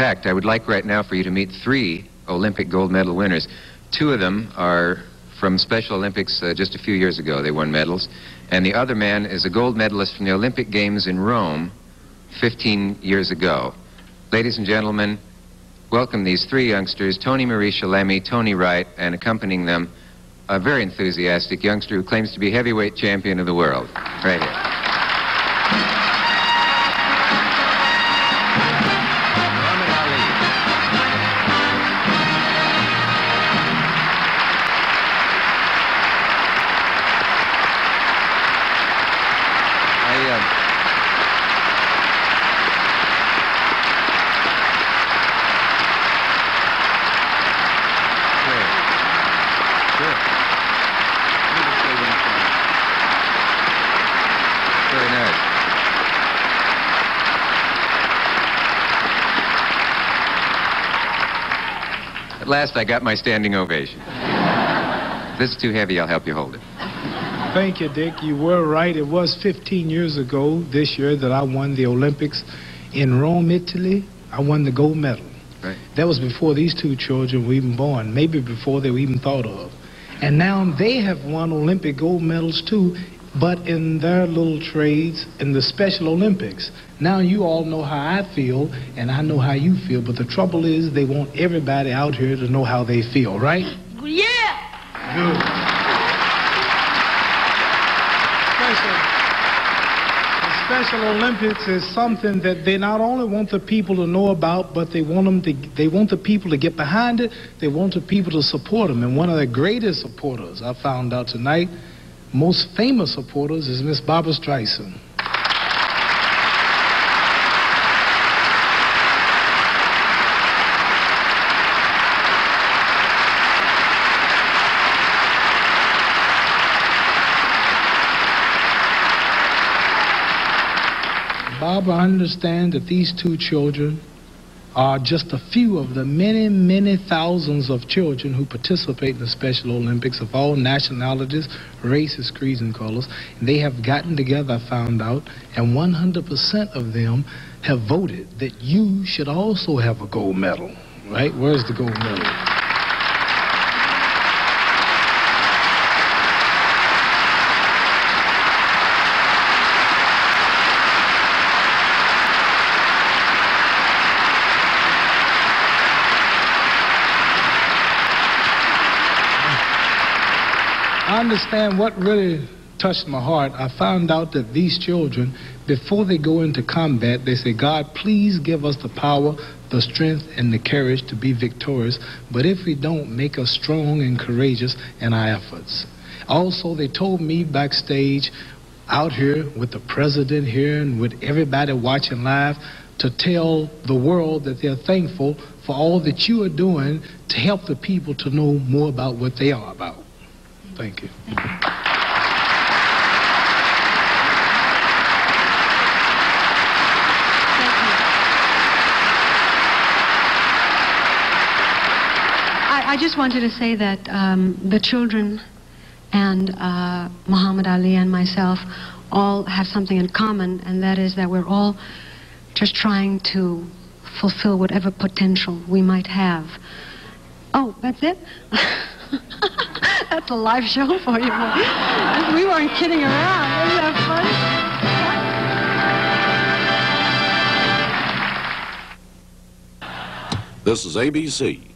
fact, I would like right now for you to meet three Olympic gold medal winners. Two of them are from Special Olympics uh, just a few years ago. They won medals. And the other man is a gold medalist from the Olympic Games in Rome 15 years ago. Ladies and gentlemen, welcome these three youngsters, Tony Marie Shalemi, Tony Wright, and accompanying them, a very enthusiastic youngster who claims to be heavyweight champion of the world. Right here. Last, I got my standing ovation. If this is too heavy, I'll help you hold it. Thank you, Dick. You were right. It was 15 years ago this year that I won the Olympics in Rome, Italy. I won the gold medal. Right. That was before these two children were even born, maybe before they were even thought of. And now they have won Olympic gold medals too, but in their little trades in the Special Olympics. Now you all know how I feel, and I know how you feel, but the trouble is they want everybody out here to know how they feel, right? Yeah! Good. Special, the Special Olympics is something that they not only want the people to know about, but they want them to. They want the people to get behind it. They want the people to support them. And one of the greatest supporters I found out tonight, most famous supporters, is Miss Barbra Streisand. Barbra, I understand that these two children are just a few of the many, many thousands of children who participate in the Special Olympics of all nationalities, races, creeds, and colors. They have gotten together, I found out, and 100% of them have voted that you should also have a gold medal. Right? Where's the gold medal? Understand what really touched my heart. I found out that these children, before they go into combat, they say, God, please give us the power, the strength, and the courage to be victorious. But if we don't, make us strong and courageous in our efforts. Also, they told me backstage, out here with the president here and with everybody watching live, to tell the world that they're thankful for all that you are doing to help the people to know more about what they are about. Thank you. Thank I, I just wanted to say that um, the children and uh, Muhammad Ali and myself all have something in common, and that is that we're all just trying to fulfill whatever potential we might have. Oh, that's it? a live show for you. we weren't kidding around. Isn't that funny? This is ABC,